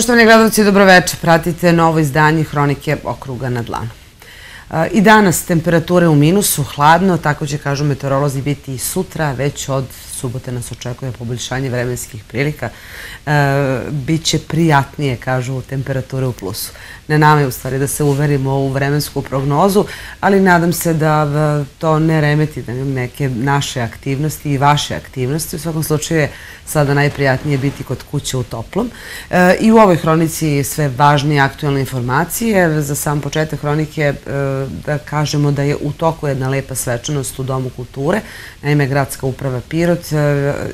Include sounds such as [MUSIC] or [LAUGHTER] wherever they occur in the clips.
Poštovani gledalci, dobroveče. Pratite novo izdanje Hronike okruga na dlanu. E, I danas temperature u minusu, hladno, tako će, kažu meteorolozi, biti i sutra, već od subote nas očekuje poboljšanje vremenskih prilika. E, Biće prijatnije, kažu, temperature u plusu. Ne nama je u stvari da se uverimo u vremensku prognozu, ali nadam se da to ne remeti neke naše aktivnosti i vaše aktivnosti. U svakom slučaju je sada najprijatnije biti kod kuće u toplom. E, I u ovoj hronici sve važnije aktualne informacije. Za sam početak hronike e, da kažemo da je u toku jedna lepa svečanost u Domu kulture. Naime, Gradska uprava Pirot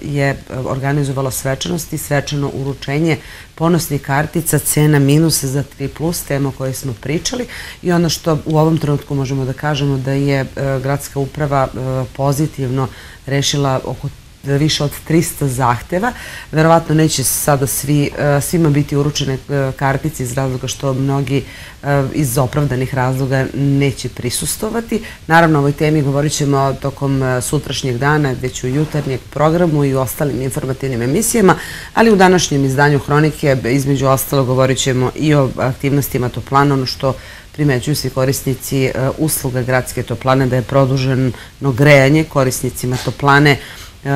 je organizovala svečanost i svečano uručenje ponosnih kartica, cena minusa za 3 plus, tema o kojoj smo pričali. I ono što u ovom trenutku možemo da kažemo da je gradska uprava pozitivno rešila oko više od 300 zahteva. Verovatno neće sada svi, e, svima biti uručene e, kartice iz razloga što mnogi e, iz opravdanih razloga neće prisustovati. Naravno, o ovoj temi govorit ćemo tokom sutrašnjeg dana, već u jutarnjeg programu i u ostalim informativnim emisijama, ali u današnjem izdanju Hronike između ostalo govorit ćemo i o aktivnostima Toplana, ono što primećuju svi korisnici usluga gradske toplane, da je produženo grejanje korisnicima toplane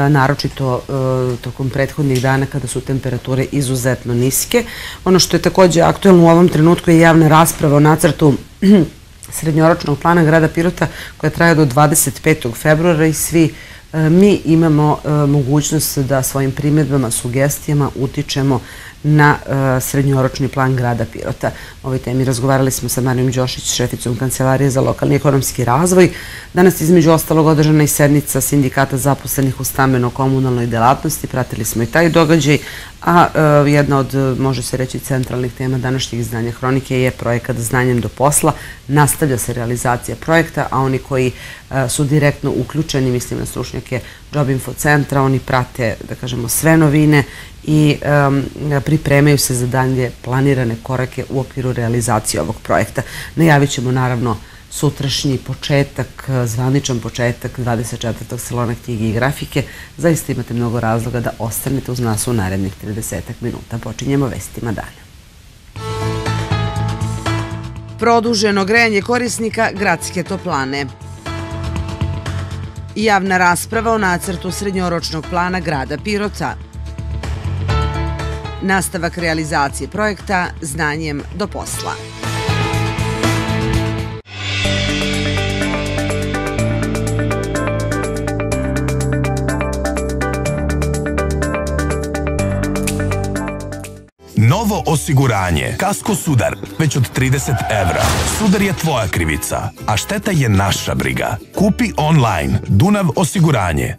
naročito e, tokom prethodnih dana kada su temperature izuzetno niske. Ono što je takođe aktuelno u ovom trenutku je javna rasprava o nacrtu [CLEARS THROAT] srednjoročnog plana grada Pirota koja traje do 25. februara i svi e, mi imamo mogućnost da svojim primjedbama, sugestijama utičemo na uh, srednjoročni plan grada Pirota. O ovoj temi razgovarali smo sa Marijom Đošić, šeficom Kancelarije za lokalni ekonomski razvoj. Danas između ostalog održana i sednica sindikata zaposlenih u stameno-komunalnoj delatnosti. Pratili smo i taj događaj, a uh, jedna od, može se reći, centralnih tema današnjih izdanja Hronike je projekat Znanjem do posla. Nastavlja se realizacija projekta, a oni koji uh, su direktno uključeni, mislim na stručnjake Job Info centra, oni prate, da kažemo, sve novine i pripremaju se za dalje planirane korake u okviru realizacije ovog projekta. Najavit ćemo naravno sutrašnji početak, zvaničan početak 24. salona knjige i grafike. Zaista imate mnogo razloga da ostanete uz nas u narednih 30 minuta. Počinjemo vestima dana. Produženo grejanje korisnika gradske toplane. Javna rasprava o nacrtu srednjoročnog plana grada Pirota – nastavak realizacije projekta znanjem do posla. Osiguranje. Kasko Sudar. Već od 30 evra. Sudar je tvoja krivica, a šteta je naša briga. Kupi online. Dunav osiguranje.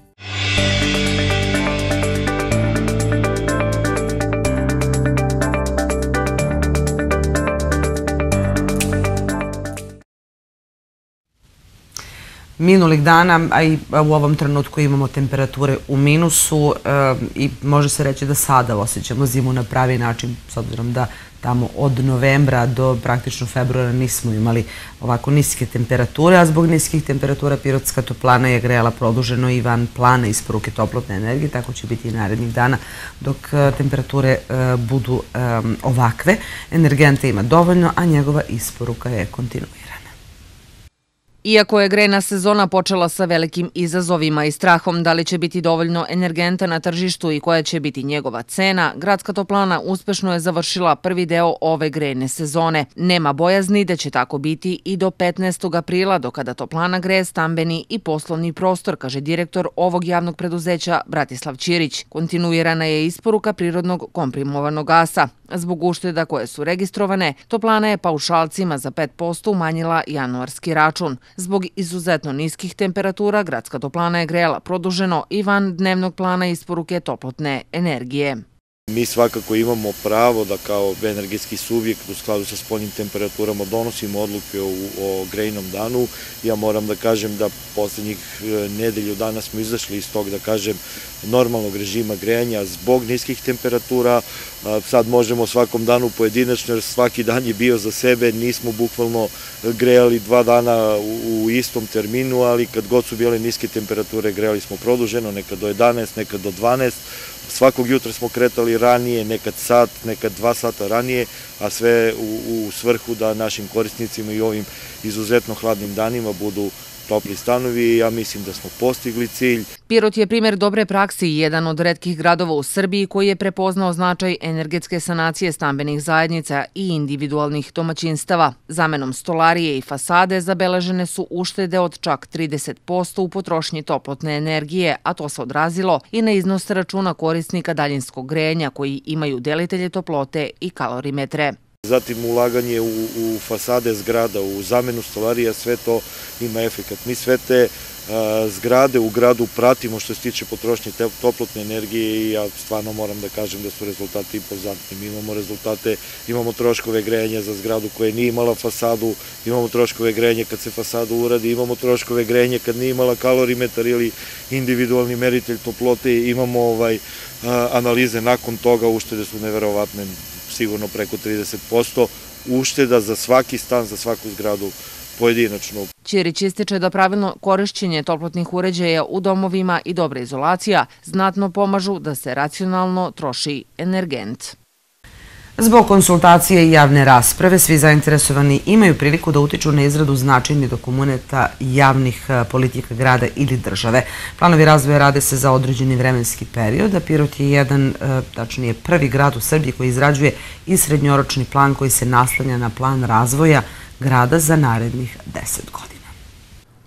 Minulih dana, a i u ovom trenutku imamo temperature u minusu i može se reći da sada osjećamo zimu na pravi način, s obzirom da tamo od novembra do praktično februara nismo imali ovako niske temperature, a zbog niskih temperatura Pirotska toplana je grejala produženo i van plana isporuke toplotne energije, tako će biti i narednih dana dok e, temperature e, budu ovakve. Energenta ima dovoljno, a njegova isporuka je kontinuirana. Iako je grejna sezona počela sa velikim izazovima i strahom da li će biti dovoljno energenta na tržištu i koja će biti njegova cena, Gradska toplana uspešno je završila prvi deo ove grejne sezone. Nema bojazni da će tako biti i do 15. aprila, do kada toplana greje stambeni i poslovni prostor, kaže direktor ovog javnog preduzeća Bratislav Ćirić. Kontinuirana je isporuka prirodnog komprimovanog gasa. Zbog ušteda koje su registrovane, toplana je paušalcima za 5% umanjila januarski račun. Zbog izuzetno niskih temperatura, gradska toplana je grejala produženo i van dnevnog plana isporuke toplotne energije. Mi svakako imamo pravo da kao energetski subjekt u skladu sa spoljnim temperaturama donosimo odluke o, grejnom danu. Ja moram da kažem da poslednjih e, nedelju dana smo izašli iz tog, da kažem, normalnog režima grejanja zbog niskih temperatura. Sad možemo svakom danu pojedinačno, jer svaki dan je bio za sebe, nismo bukvalno grejali dva dana u istom terminu, ali kad god su bile niske temperature grejali smo produženo, nekad do 11, nekad do 12, Svakog jutra smo kretali ranije, nekad sat, nekad dva sata ranije, a sve u, u svrhu da našim korisnicima i ovim izuzetno hladnim danima budu topli stanovi i ja mislim da smo postigli cilj. Pirot je primjer dobre praksi i jedan od redkih gradova u Srbiji koji je prepoznao značaj energetske sanacije stambenih zajednica i individualnih domaćinstava. Zamenom stolarije i fasade zabeležene su uštede od čak 30% u potrošnji toplotne energije, a to se odrazilo i na iznos računa korisnika daljinskog grejenja koji imaju delitelje toplote i kalorimetre. Zatim ulaganje u, fasade zgrada, u zamenu stolarija, sve to ima efekat. Mi sve te zgrade u gradu pratimo što se tiče potrošnje toplotne energije i ja stvarno moram da kažem da su rezultati impozantni. Mi imamo rezultate, imamo troškove grejanja za zgradu koja nije imala fasadu, imamo troškove grejanja kad se fasada uradi, imamo troškove grejanja kad nije imala kalorimetar ili individualni meritelj toplote, imamo ovaj, analize nakon toga, uštede su neverovatne sigurno preko 30% ušteda za svaki stan, za svaku zgradu pojedinačno. Ćirić ističe da pravilno korišćenje toplotnih uređaja u domovima i dobra izolacija znatno pomažu da se racionalno troši energent. Zbog konsultacije i javne rasprave, svi zainteresovani imaju priliku da utiču na izradu značajnih dokumenta javnih e, politika grada ili države. Planovi razvoja rade se za određeni vremenski period, a Pirot je jedan, e, tačnije prvi grad u Srbiji koji izrađuje i srednjoročni plan koji se naslanja na plan razvoja grada za narednih 10 godina.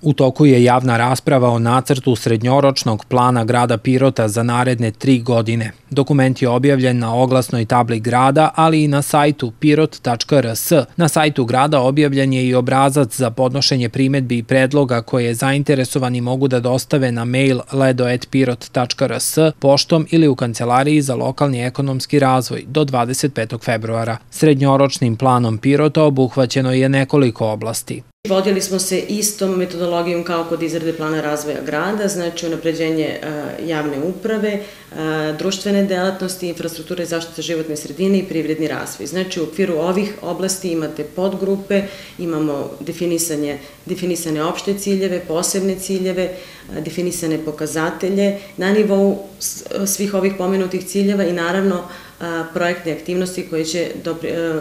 U toku je javna rasprava o nacrtu srednjoročnog plana grada Pirota za naredne tri godine. Dokument je objavljen na oglasnoj tabli grada, ali i na sajtu pirot.rs. Na sajtu grada objavljen je i obrazac za podnošenje primetbi i predloga koje zainteresovani mogu da dostave na mail ledo.pirot.rs, poštom ili u Kancelariji za lokalni ekonomski razvoj do 25. februara. Srednjoročnim planom Pirota obuhvaćeno je nekoliko oblasti. Vodili smo se istom metodologijom kao kod izrade plana razvoja grada, znači unapređenje e, javne uprave, e, društvene delatnosti, infrastrukture zaštite životne sredine i privredni razvoj. Znači u okviru ovih oblasti imate podgrupe, imamo definisanje, definisane opšte ciljeve, posebne ciljeve, e, definisane pokazatelje na nivou svih ovih pomenutih ciljeva i naravno projektne aktivnosti će,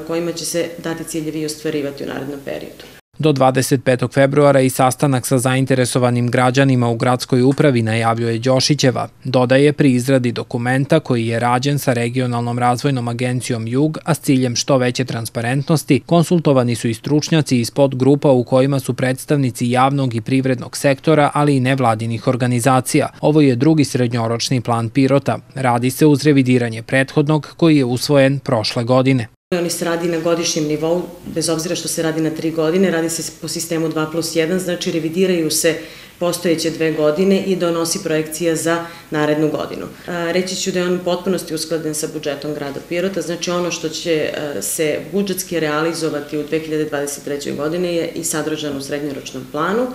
kojima će se dati ciljevi i ostvarivati u narednom periodu. Do 25. februara i sastanak sa zainteresovanim građanima u gradskoj upravi najavljuje Đošićeva. Dodaje pri izradi dokumenta koji je rađen sa regionalnom razvojnom agencijom Jug, a s ciljem što veće transparentnosti, konsultovani su i stručnjaci iz podgrupa u kojima su predstavnici javnog i privrednog sektora, ali i nevladinih organizacija. Ovo je drugi srednjoročni plan Pirota. Radi se uz revidiranje prethodnog koji je usvojen prošle godine. Oni se radi na godišnjem nivou, bez obzira što se radi na tri godine, radi se po sistemu 2 plus 1, znači revidiraju se postojeće dve godine i donosi projekcija za narednu godinu. Reći ću da je on potpunosti uskladen sa budžetom grada Pirota, znači ono što će se budžetski realizovati u 2023. godine je i sadržano u srednjoročnom planu,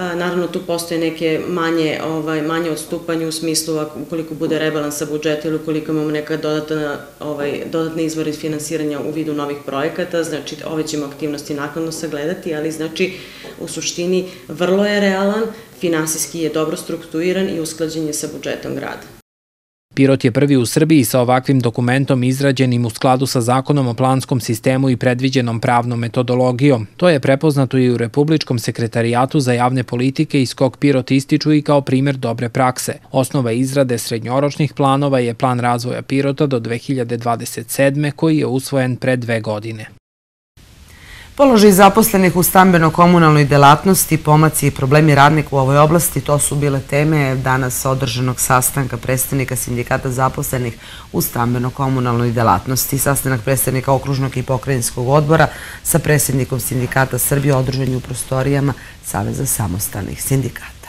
Naravno, tu postoje neke manje, ovaj, manje odstupanje u smislu ukoliko bude rebalansa budžeta ili ukoliko imamo neka dodatna, ovaj, dodatne izvore finansiranja u vidu novih projekata, znači ove ćemo aktivnosti nakladno sagledati, ali znači u suštini vrlo je realan, finansijski je dobro strukturiran i usklađen je sa budžetom grada. Pirot je prvi u Srbiji sa ovakvim dokumentom izrađenim u skladu sa zakonom o planskom sistemu i predviđenom pravnom metodologijom. To je prepoznato i u Republičkom sekretarijatu za javne politike iz kog Pirot ističu i kao primer dobre prakse. Osnova izrade srednjoročnih planova je plan razvoja Pirota do 2027. koji je usvojen pre dve godine. Položaj zaposlenih u stambeno-komunalnoj delatnosti, pomaci i problemi radnika u ovoj oblasti, to su bile teme danas održanog sastanka predstavnika sindikata zaposlenih u stambeno-komunalnoj delatnosti. Sastanak predstavnika okružnog i pokrajinskog odbora sa predsjednikom sindikata Srbije održan u prostorijama Saveza samostalnih sindikata.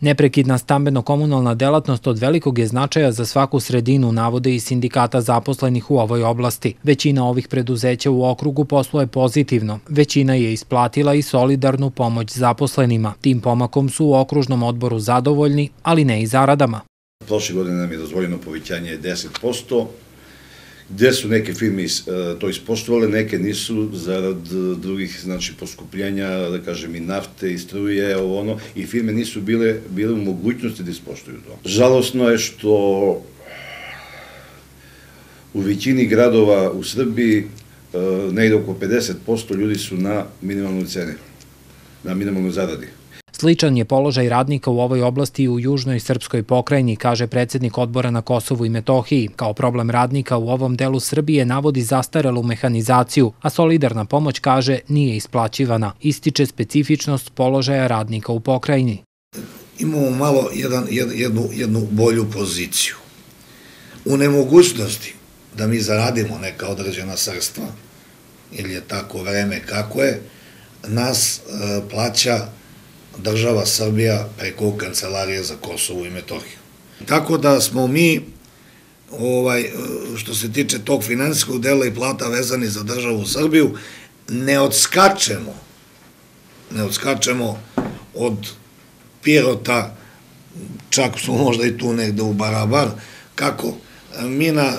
Neprekidna stambeno-komunalna delatnost od velikog je značaja za svaku sredinu, navode i sindikata zaposlenih u ovoj oblasti. Većina ovih preduzeća u okrugu posluje pozitivno. Većina je isplatila i solidarnu pomoć zaposlenima. Tim pomakom su u okružnom odboru zadovoljni, ali ne i zaradama. Prošle godine nam je dozvoljeno povećanje 10%, gde su neke firme e, to ispoštovale, neke nisu zarad drugih, znači, poskupljenja, da kažem, i nafte, i struje, ovo ono, i firme nisu bile, bile u mogućnosti da ispoštuju to. Žalosno je što u većini gradova u Srbiji e, negde oko 50% ljudi su na minimalnoj ceni, na minimalnoj zaradi. Sličan je položaj radnika u ovoj oblasti u Južnoj Srpskoj pokrajini, kaže predsednik odbora na Kosovu i Metohiji. Kao problem radnika u ovom delu Srbije navodi zastarelu mehanizaciju, a solidarna pomoć, kaže, nije isplaćivana. Ističe specifičnost položaja radnika u pokrajini. Imamo malo jedan, jednu, jednu bolju poziciju. U nemogućnosti da mi zaradimo neka određena sredstva, ili je tako vreme kako je, nas e, plaća država Srbija preko Kancelarije za Kosovo i Metohiju. Tako da smo mi, ovaj, što se tiče tog finansijskog dela i plata vezani za državu Srbiju, ne odskačemo, ne odskačemo od Pirota, čak smo možda i tu negde u Barabar, kako mi na,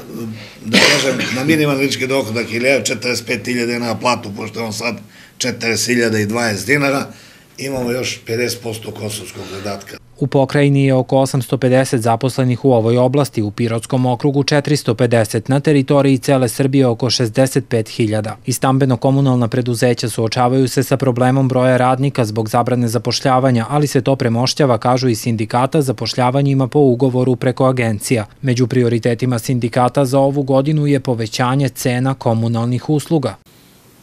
da kažem, na minimalni lički dohodak ili 45.000 dinara platu, pošto je on sad 40.020 dinara, imamo još 50% kosovskog dodatka. U pokrajini je oko 850 zaposlenih u ovoj oblasti, u Pirotskom okrugu 450, na teritoriji cele Srbije oko 65.000. I stambeno-komunalna preduzeća suočavaju se sa problemom broja radnika zbog zabrane zapošljavanja, ali se to premošćava, kažu i sindikata, zapošljavanjima po ugovoru preko agencija. Među prioritetima sindikata za ovu godinu je povećanje cena komunalnih usluga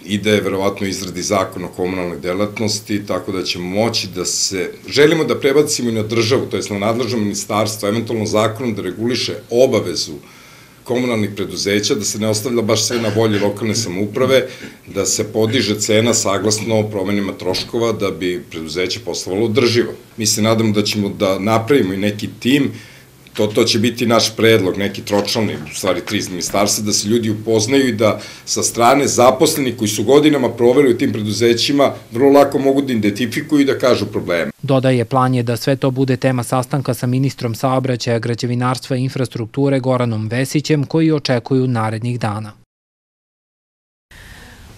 ide verovatno izradi zakon o komunalnoj delatnosti, tako da ćemo moći da se, želimo da prebacimo i na državu, to je na nadležno ministarstvo, eventualno zakonom da reguliše obavezu komunalnih preduzeća, da se ne ostavlja baš sve na volji lokalne samouprave, da se podiže cena saglasno promenima troškova da bi preduzeće poslovalo održivo. Mi se nadamo da ćemo da napravimo i neki tim to, to će biti naš predlog, neki tročalni, u stvari tri ministarstva, da se ljudi upoznaju i da sa strane zaposleni koji su godinama proveli u tim preduzećima vrlo lako mogu da identifikuju i da kažu probleme. Dodaje plan je da sve to bude tema sastanka sa ministrom saobraćaja, građevinarstva i infrastrukture Goranom Vesićem koji očekuju narednih dana.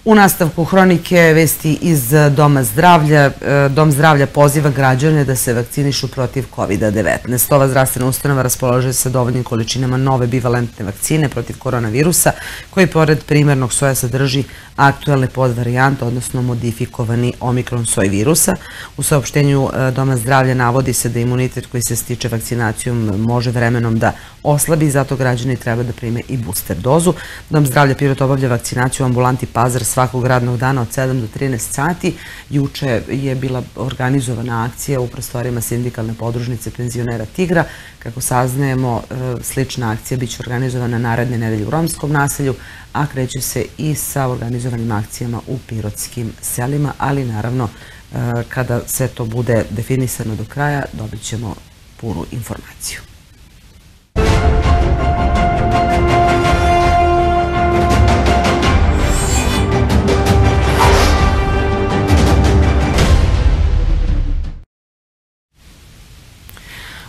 U nastavku hronike vesti iz Doma zdravlja. E, Dom zdravlja poziva građane da se vakcinišu protiv COVID-19. Ova zdravstvena ustanova raspolože sa dovoljnim količinama nove bivalentne vakcine protiv koronavirusa, koji pored primarnog soja sadrži aktuelne podvarijante, odnosno modifikovani omikron soj virusa. U saopštenju e, Doma zdravlja navodi se da imunitet koji se stiče vakcinacijom može vremenom da oslabi zato građani treba da prime i booster dozu. Dom zdravlja Pirot obavlja vakcinaciju u ambulanti Pazar svakog radnog dana od 7 do 13 sati. Juče je bila organizovana akcija u prostorijama sindikalne podružnice penzionera Tigra. Kako saznajemo, e, slična akcija biće organizovana naredne nedelje u romskom naselju, a kreće se i sa organizovanim akcijama u pirotskim selima, ali naravno e, kada sve to bude definisano do kraja, dobit ćemo punu informaciju.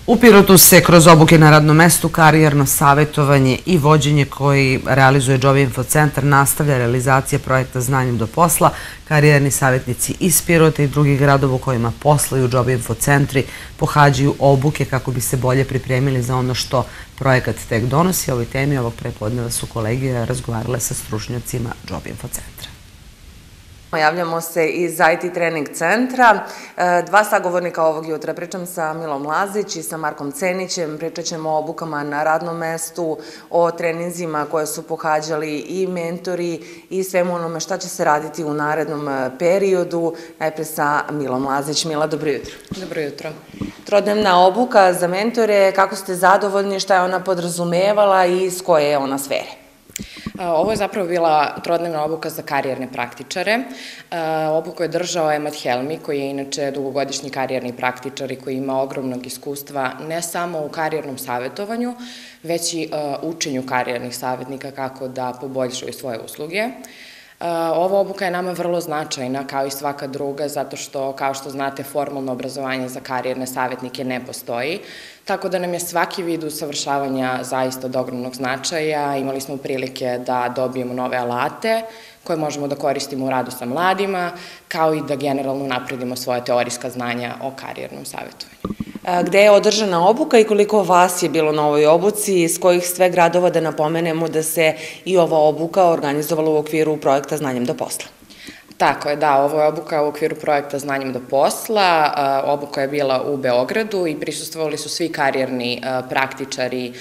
U Pirotu se kroz obuke na radnom mestu, karijerno savjetovanje i vođenje koji realizuje Job Info centar nastavlja realizacija projekta Znanjem do posla. Karijerni savjetnici iz Pirota i drugih gradova u kojima poslaju Job Info centri pohađaju obuke kako bi se bolje pripremili za ono što projekat tek donosi. Ovoj temi ovog prepodneva su kolege razgovarale sa stručnjacima Job Info centra. Javljamo se iz IT trening centra. E, dva sagovornika ovog jutra. Pričam sa Milom Lazić i sa Markom Cenićem. Pričat ćemo o obukama na radnom mestu, o treninzima koje su pohađali i mentori i svemu onome šta će se raditi u narednom e, periodu. Najpre sa Milom Lazić. Mila, dobro jutro. Dobro jutro. Trodnevna obuka za mentore, kako ste zadovoljni, šta je ona podrazumevala i iz koje je ona sfere? Ovo je zapravo bila trodnevna obuka za karijerne praktičare. Obuku je držao Emat Helmi, koji je inače dugogodišnji karijerni praktičar i koji ima ogromnog iskustva ne samo u karijernom savjetovanju, već i učenju karijernih savjetnika kako da poboljšaju svoje usluge. Ova obuka je nama vrlo značajna, kao i svaka druga, zato što, kao što znate, formalno obrazovanje za karijerne savjetnike ne postoji, tako da nam je svaki vid usavršavanja zaista od ogromnog značaja. Imali smo prilike da dobijemo nove alate, koje možemo da koristimo u radu sa mladima, kao i da generalno napredimo svoje teorijska znanja o karijernom savjetovanju. Gde je održana obuka i koliko vas je bilo na ovoj obuci, iz kojih sve gradova da napomenemo da se i ova obuka organizovala u okviru projekta Znanjem do posla? Tako je, da, ovo je obuka u okviru projekta Znanjem do posla. Obuka je bila u Beogradu i prisustvovali su svi karijerni praktičari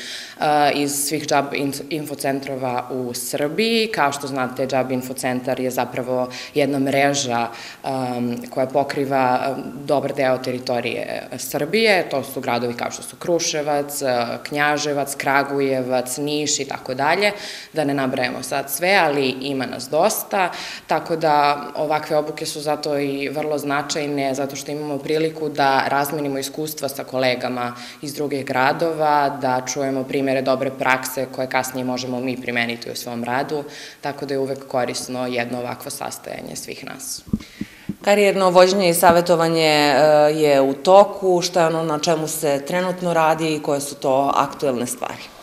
iz svih job infocentrova u Srbiji. Kao što znate, job infocentar je zapravo jedna mreža koja pokriva dobar deo teritorije Srbije. To su gradovi kao što su Kruševac, Knjaževac, Kragujevac, Niš i tako dalje. Da ne nabrajemo sad sve, ali ima nas dosta. Tako da ovakve obuke su zato i vrlo značajne, zato što imamo priliku da razmenimo iskustva sa kolegama iz drugih gradova, da čujemo primere dobre prakse koje kasnije možemo mi primeniti u svom radu, tako da je uvek korisno jedno ovakvo sastajanje svih nas. Karijerno vođenje i savjetovanje e, je u toku, šta je ono na čemu se trenutno radi i koje su to aktuelne stvari?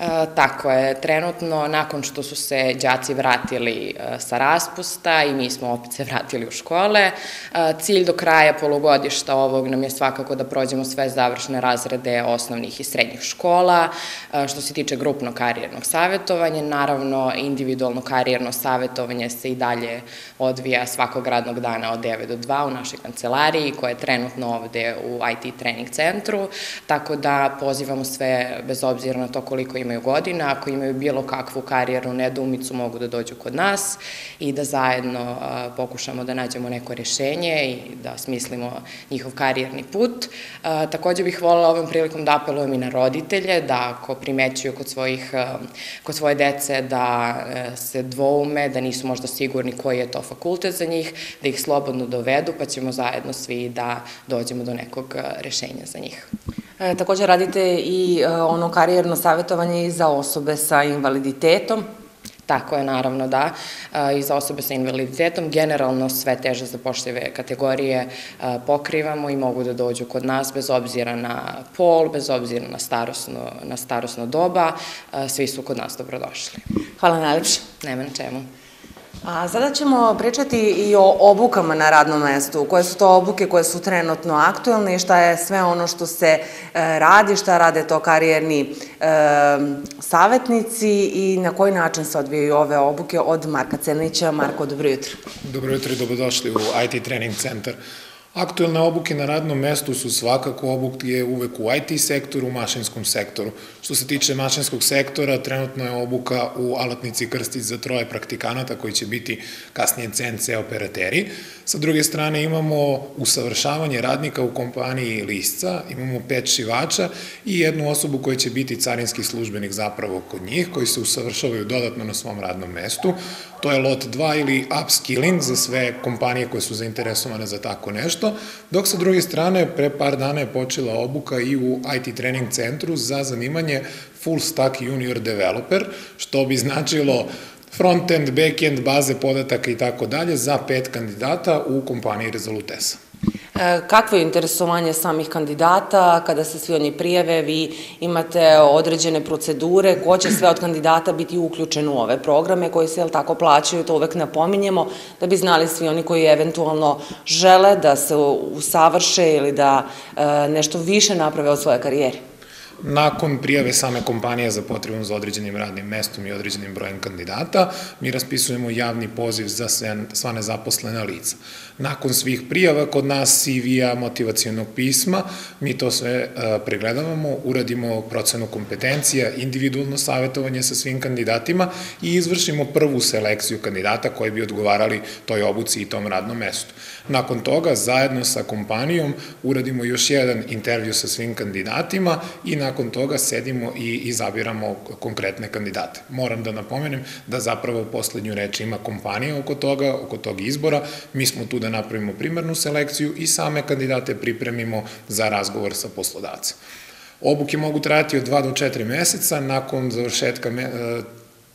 E, tako je, trenutno nakon što su se đaci vratili e, sa raspusta i mi smo opet se vratili u škole, e, cilj do kraja polugodišta ovog nam je svakako da prođemo sve završne razrede osnovnih i srednjih škola. Što se tiče grupno karijernog savjetovanja, naravno individualno karijerno savjetovanje se i dalje odvija svakog radnog dana od 9 do 2 u našoj kancelariji koja je trenutno ovde u IT trening centru, tako da pozivamo sve bez obzira na to koliko ima imaju godina, ako imaju bilo kakvu karijernu nedumicu, mogu da dođu kod nas i da zajedno pokušamo da nađemo neko rešenje i da smislimo njihov karijerni put. Takođe bih volila ovom prilikom da apelujem i na roditelje, da ako primećuju kod, svojih, kod svoje dece da e, se dvoume, da nisu možda sigurni koji je to fakultet za njih, da ih slobodno dovedu, pa ćemo zajedno svi da dođemo do nekog rešenja za njih. E, takođe radite i e, ono karijerno savjetovanje i za osobe sa invaliditetom. Tako je, naravno, da. E, I za osobe sa invaliditetom generalno sve teže zapošljive kategorije e, pokrivamo i mogu da dođu kod nas bez obzira na pol, bez obzira na starosno, na starosno doba. E, svi su kod nas dobrodošli. Hvala najlepše. Nema na čemu. A sada ćemo pričati i o obukama na radnom mestu. Koje su to obuke koje su trenutno aktuelne i šta je sve ono što se e, radi, šta rade to karijerni savjetnici i na koji način se odvijaju ove obuke od Marka Cenića. Marko, dobro jutro. Dobro jutro i dobrodošli u IT Training Center. Aktuelne obuke na radnom mestu su svakako obuke uvek u IT sektoru, u mašinskom sektoru. Što se tiče mašinskog sektora, trenutno je obuka u alatnici Krstić za troje praktikanata koji će biti kasnije CNC operateri. Sa druge strane imamo usavršavanje radnika u kompaniji Lisca, imamo pet šivača i jednu osobu koja će biti carinski službenik zapravo kod njih, koji se usavršavaju dodatno na svom radnom mestu. To je lot 2 ili upskilling za sve kompanije koje su zainteresovane za tako nešto, dok sa druge strane pre par dana je počela obuka i u IT trening centru za zanimanje full stack junior developer, što bi značilo frontend, backend, baze podataka i tako dalje za pet kandidata u kompaniji Resolutesa. E, kakvo je interesovanje samih kandidata, kada se svi oni prijave, vi imate određene procedure, ko će sve od kandidata biti uključen u ove programe koji se, jel tako, plaćaju, to uvek napominjemo, da bi znali svi oni koji eventualno žele da se usavrše ili da e, nešto više naprave od svoje karijere. Nakon prijave same kompanije za potrebom za određenim radnim mestom i određenim brojem kandidata, mi raspisujemo javni poziv za sva nezaposlena lica. Nakon svih prijava kod nas CV-a, motivacijonog pisma, mi to sve e, pregledavamo, uradimo procenu kompetencija, individualno savjetovanje sa svim kandidatima i izvršimo prvu selekciju kandidata koji bi odgovarali toj obuci i tom radnom mestu. Nakon toga, zajedno sa kompanijom, uradimo još jedan intervju sa svim kandidatima i nakon toga sedimo i izabiramo konkretne kandidate. Moram da napomenem da zapravo poslednju reč ima kompanija oko toga, oko tog izbora. Mi smo tu da napravimo primarnu selekciju i same kandidate pripremimo za razgovor sa poslodavcem. Obuke mogu trajati od 2 do 4 meseca, nakon završetka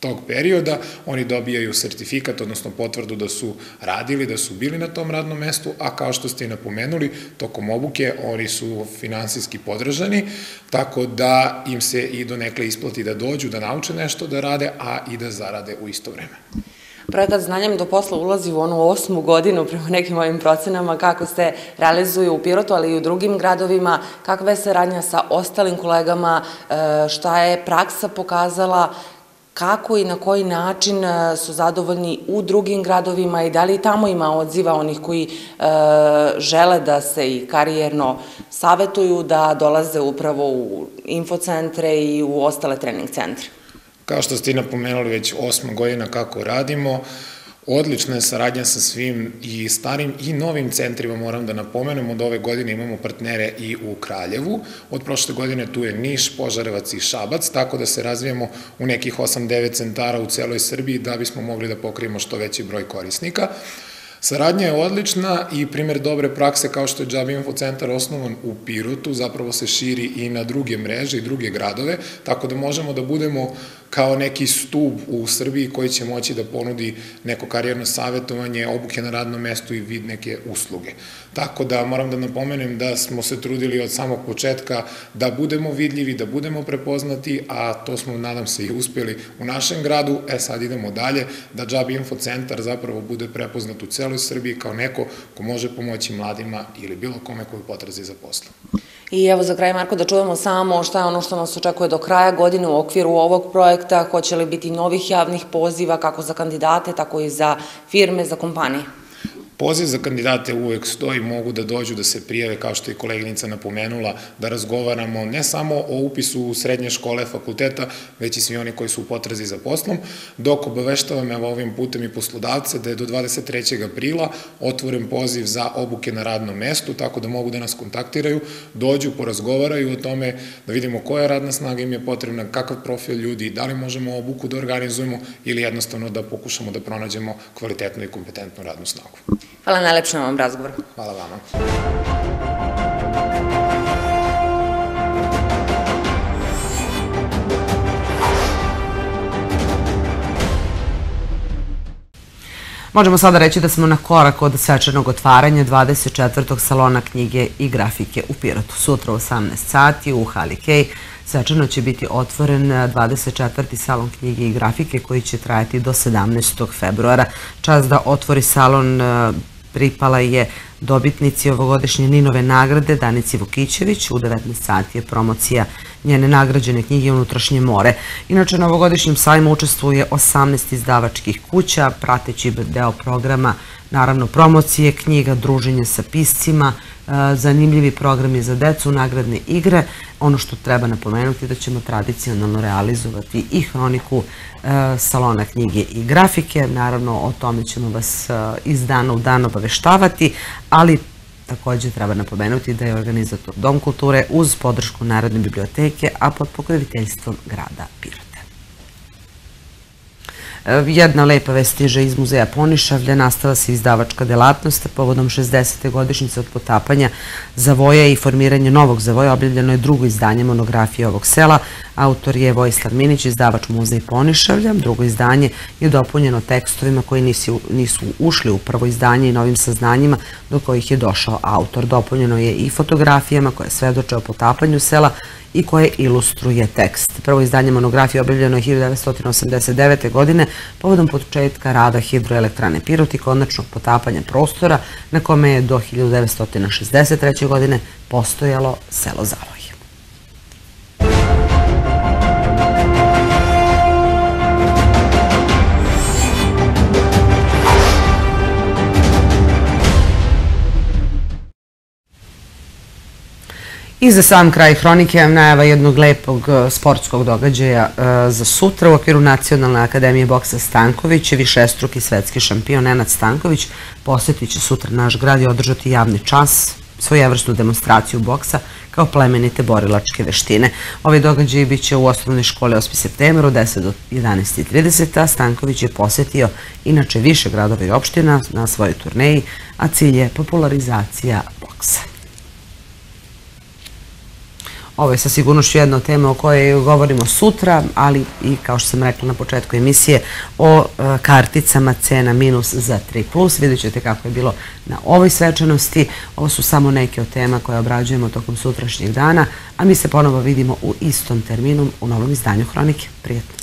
tog perioda, oni dobijaju sertifikat, odnosno potvrdu da su radili, da su bili na tom radnom mestu, a kao što ste i napomenuli, tokom obuke oni su finansijski podržani, tako da im se i do nekle isplati da dođu, da nauče nešto da rade, a i da zarade u isto vreme. Projekat Znanjem do posla ulazi u onu osmu godinu prema nekim ovim procenama kako se realizuju u Pirotu, ali i u drugim gradovima, kakva je saradnja sa ostalim kolegama, e, šta je praksa pokazala, kako i na koji način e, su zadovoljni u drugim gradovima i da li tamo ima odziva onih koji e, žele da se i karijerno savetuju, da dolaze upravo u infocentre i u ostale trening centre. Kao što ste i napomenuli već osma godina kako radimo, Odlična je saradnja sa svim i starim i novim centrima, moram da napomenem, od ove godine imamo partnere i u Kraljevu, od prošle godine tu je Niš, Požarevac i Šabac, tako da se razvijemo u nekih 8-9 centara u celoj Srbiji da bismo mogli da pokrijemo što veći broj korisnika. Saradnja je odlična i primer dobre prakse kao što je Job Info centar osnovan u Pirotu, zapravo se širi i na druge mreže i druge gradove, tako da možemo da budemo kao neki stub u Srbiji koji će moći da ponudi neko karijerno savjetovanje, obuke na radnom mestu i vid neke usluge. Tako da moram da napomenem da smo se trudili od samog početka da budemo vidljivi, da budemo prepoznati, a to smo, nadam se, i uspjeli u našem gradu. E sad idemo dalje, da Job Info centar zapravo bude prepoznat u celoj Srbiji kao neko ko može pomoći mladima ili bilo kome koji potrazi za poslom. I evo za kraj, Marko, da čujemo samo šta je ono što nas očekuje do kraja godine u okviru ovog projekta, hoće li biti novih javnih poziva kako za kandidate, tako i za firme, za kompanije? Poziv za kandidate uvek stoji, mogu da dođu da se prijave, kao što je koleginica napomenula, da razgovaramo ne samo o upisu u srednje škole, fakulteta, već i svi oni koji su u potrazi za poslom, dok obaveštavam evo ovim putem i poslodavce da je do 23. aprila otvoren poziv za obuke na radnom mestu, tako da mogu da nas kontaktiraju, dođu, porazgovaraju o tome, da vidimo koja radna snaga im je potrebna, kakav profil ljudi, da li možemo obuku da organizujemo ili jednostavno da pokušamo da pronađemo kvalitetnu i kompetentnu radnu snagu. Hvala najlepše na ovom razgovoru. Hvala vama. Možemo sada reći da smo na korak od svečanog otvaranja 24. salona knjige i grafike u Pirotu. Sutra u 18 sati u Hali Kej svečano će biti otvoren 24. salon knjige i grafike koji će trajati do 17. februara. Čas da otvori salon pripala je dobitnici ovogodišnje Ninove nagrade Danici Vukićević. U 19 sati je promocija njene nagrađene knjige Unutrašnje more. Inače, na ovogodišnjem sajmu učestvuje 18 izdavačkih kuća, prateći deo programa, naravno promocije knjiga, druženje sa piscima, E, zanimljivi programi za decu, nagradne igre. Ono što treba napomenuti da ćemo tradicionalno realizovati i hroniku e, salona knjige i grafike. Naravno, o tome ćemo vas e, iz dana u dan obaveštavati, ali takođe treba napomenuti da je organizator Dom kulture uz podršku Narodne biblioteke, a pod pokroviteljstvom grada Pirot. Jedna lepa vest stiže iz muzeja Ponišavlja, nastala se izdavačka delatnost, povodom 60. godišnjice od potapanja zavoja i formiranja novog zavoja objavljeno je drugo izdanje monografije ovog sela. Autor je Vojislav Minić, izdavač muzej Ponišavlja. Drugo izdanje je dopunjeno tekstovima koji nisu, nisu ušli u prvo izdanje i novim saznanjima do kojih je došao autor. Dopunjeno je i fotografijama koje svedoče o potapanju sela i koje ilustruje tekst. Prvo izdanje monografije objavljeno je 1989. godine povodom početka rada hidroelektrane Pirot i konačnog potapanja prostora na kome je do 1963. godine postojalo selo Zavoj. I za sam kraj hronike vam najava jednog lepog e, sportskog događaja e, za sutra u okviru Nacionalne akademije boksa Stanković. Višestruki svetski šampion Nenad Stanković posetit će sutra naš grad i održati javni čas, svojevrsnu demonstraciju boksa kao plemenite borilačke veštine. Ovi događaji bit će u osnovnoj školi 8. septembra od 10 do 11.30, a Stanković je posetio inače više gradova i opština na svojoj turneji, a cilj je popularizacija boksa. Ovo je sa sigurnošću jedna od tema o kojoj govorimo sutra, ali i kao što sam rekla na početku emisije o e, karticama cena minus za 3+. Vidjet ćete kako je bilo na ovoj svečanosti. Ovo su samo neke od tema koje obrađujemo tokom sutrašnjeg dana, a mi se ponovo vidimo u istom terminu u novom izdanju Hronike. Prijetno!